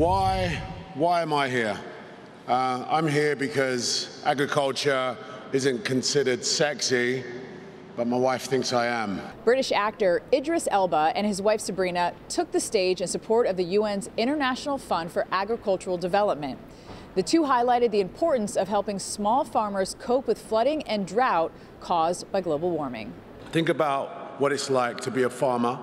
Why, why am I here? Uh, I'm here because agriculture isn't considered sexy, but my wife thinks I am. British actor Idris Elba and his wife Sabrina took the stage in support of the UN's International Fund for Agricultural Development. The two highlighted the importance of helping small farmers cope with flooding and drought caused by global warming. Think about what it's like to be a farmer,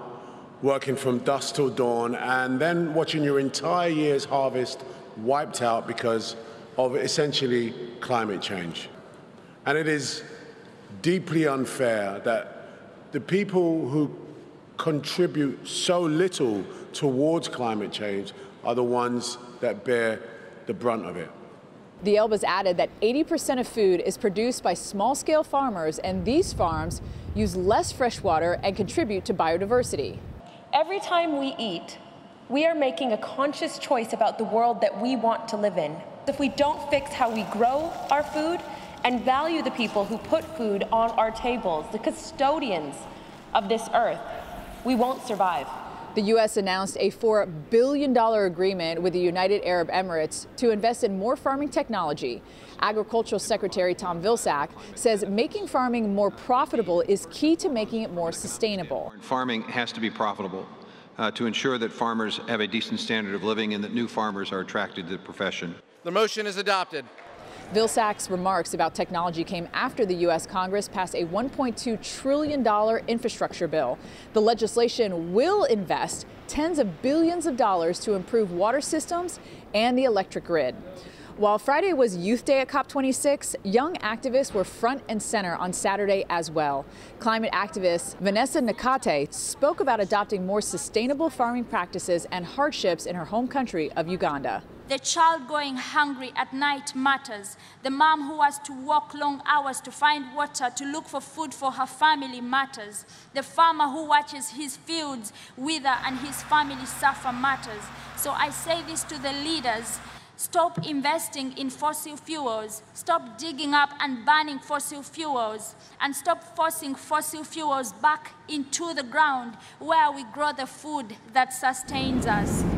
working from dusk till dawn, and then watching your entire year's harvest wiped out because of essentially climate change. And it is deeply unfair that the people who contribute so little towards climate change are the ones that bear the brunt of it. The Elbas added that 80% of food is produced by small scale farmers, and these farms use less fresh water and contribute to biodiversity. Every time we eat, we are making a conscious choice about the world that we want to live in. If we don't fix how we grow our food and value the people who put food on our tables, the custodians of this earth, we won't survive. The U.S. announced a $4 billion agreement with the United Arab Emirates to invest in more farming technology. Agricultural Secretary Tom Vilsack says making farming more profitable is key to making it more sustainable. Farming has to be profitable. Uh, to ensure that farmers have a decent standard of living and that new farmers are attracted to the profession. The motion is adopted. Vilsack's remarks about technology came after the U.S. Congress passed a $1.2 trillion infrastructure bill. The legislation will invest tens of billions of dollars to improve water systems and the electric grid. While Friday was Youth Day at COP26, young activists were front and center on Saturday as well. Climate activist Vanessa Nakate spoke about adopting more sustainable farming practices and hardships in her home country of Uganda. The child going hungry at night matters. The mom who has to walk long hours to find water to look for food for her family matters. The farmer who watches his fields wither and his family suffer matters. So I say this to the leaders Stop investing in fossil fuels. Stop digging up and burning fossil fuels. And stop forcing fossil fuels back into the ground where we grow the food that sustains us.